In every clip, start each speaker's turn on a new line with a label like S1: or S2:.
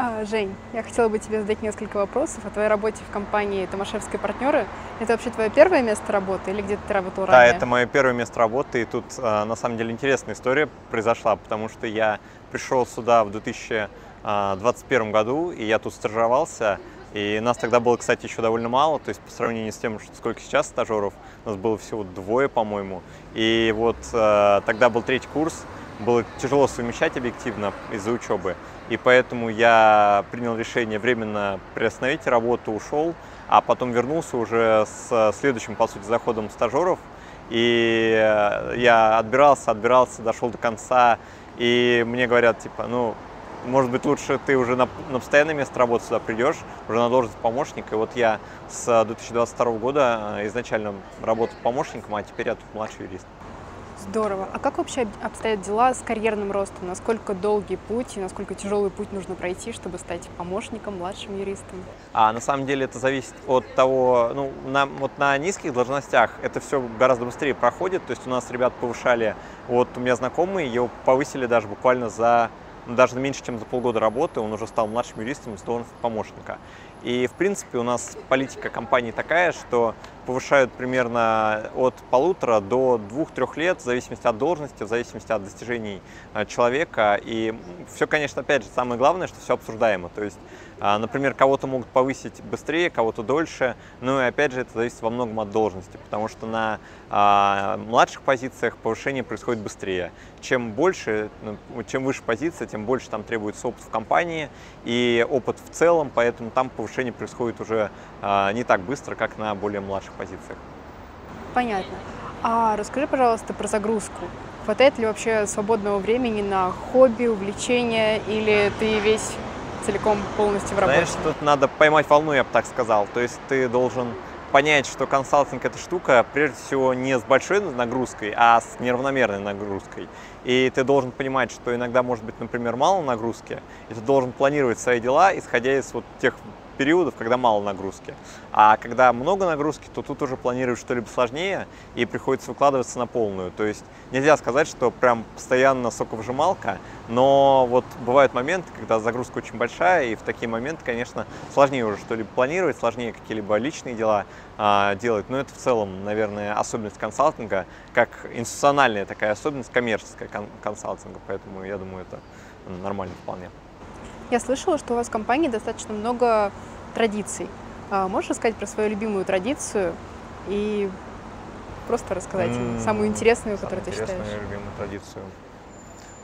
S1: А, Жень, я хотела бы тебе задать несколько вопросов о твоей работе в компании Томашевские партнеры. Это вообще твое первое место работы или где-то ты работал
S2: Да,
S1: ранее?
S2: это мое первое место работы, и тут э, на самом деле интересная история произошла, потому что я пришел сюда в 2021 году, и я тут стажировался, и нас тогда было, кстати, еще довольно мало, то есть по сравнению с тем, сколько сейчас стажеров, нас было всего двое, по-моему, и вот э, тогда был третий курс, было тяжело совмещать объективно из-за учебы, и поэтому я принял решение временно приостановить работу, ушел, а потом вернулся уже с следующим, по сути, заходом стажеров, и э, я отбирался, отбирался, дошел до конца, и мне говорят, типа, ну, может быть, лучше ты уже на, на постоянное место работы сюда придешь, уже на должность помощника. И вот я с 2022 года э, изначально работал помощником, а теперь я тут младший юрист.
S1: Здорово. А как вообще обстоят дела с карьерным ростом? Насколько долгий путь и насколько тяжелый путь нужно пройти, чтобы стать помощником, младшим юристом?
S2: А на самом деле это зависит от того, ну, на, вот на низких должностях это все гораздо быстрее проходит. То есть у нас ребят повышали, вот у меня знакомый, его повысили даже буквально за ну, даже меньше, чем за полгода работы, он уже стал младшим юристом с должности помощника. И, в принципе, у нас политика компании такая, что повышают примерно от полутора до двух-трех лет, в зависимости от должности, в зависимости от достижений э, человека. И все, конечно, опять же, самое главное, что все обсуждаемо. То есть, а, например, кого-то могут повысить быстрее, кого-то дольше. Ну и, опять же, это зависит во многом от должности, потому что на а, младших позициях повышение происходит быстрее. Чем больше, ну, чем выше позиция, тем больше там требуется опыт в компании и опыт в целом, поэтому там повышение происходит уже а, не так быстро, как на более младших позициях.
S1: Понятно. А расскажи, пожалуйста, про загрузку. Хватает ли вообще свободного времени на хобби, увлечения, или ты весь целиком полностью в работе?
S2: Знаешь, тут надо поймать волну, я бы так сказал. То есть ты должен понять, что консалтинг это штука, прежде всего, не с большой нагрузкой, а с неравномерной нагрузкой. И ты должен понимать, что иногда может быть, например, мало нагрузки, и ты должен планировать свои дела, исходя из вот тех периодов, когда мало нагрузки. А когда много нагрузки, то тут уже планировать что-либо сложнее и приходится выкладываться на полную. То есть нельзя сказать, что прям постоянно соковыжималка, но вот бывают моменты, когда загрузка очень большая, и в такие моменты, конечно, сложнее уже что-либо планировать, сложнее какие-либо личные дела а, делать. Но это в целом, наверное, особенность консалтинга, как институциональная такая особенность коммерческая кон- консалтинга, поэтому я думаю, это нормально вполне.
S1: Я слышала, что у вас в компании достаточно много традиций. А можешь рассказать про свою любимую традицию и просто рассказать
S2: М,
S1: самую интересную,
S2: самую
S1: которую ты считаешь?
S2: и любимую традицию.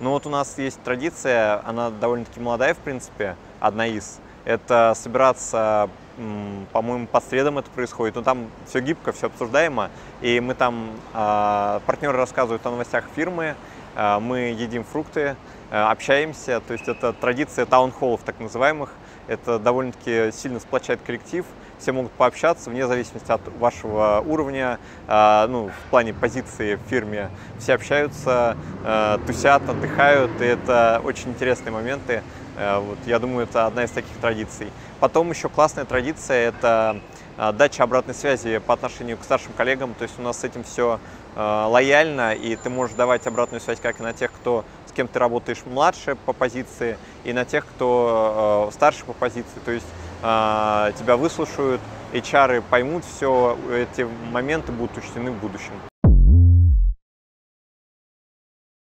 S2: Ну вот у нас есть традиция, она довольно-таки молодая, в принципе, одна из. Это собираться, по-моему, по средам это происходит. Но там все гибко, все обсуждаемо. И мы там, а, партнеры рассказывают о новостях фирмы, а, мы едим фрукты, общаемся. То есть это традиция таунхоллов так называемых. Это довольно-таки сильно сплочает коллектив. Все могут пообщаться вне зависимости от вашего уровня, а, ну, в плане позиции в фирме. Все общаются, а, тусят, отдыхают, и это очень интересные моменты. А, Вот, я думаю, это одна из таких традиций. Потом еще классная традиция – это дача обратной связи по отношению к старшим коллегам. То есть у нас с этим все лояльно, и ты можешь давать обратную связь как и на тех, кто с кем ты работаешь младше по позиции, и на тех, кто э, старше по позиции. То есть э, тебя выслушают, HR поймут все, эти моменты будут учтены в будущем.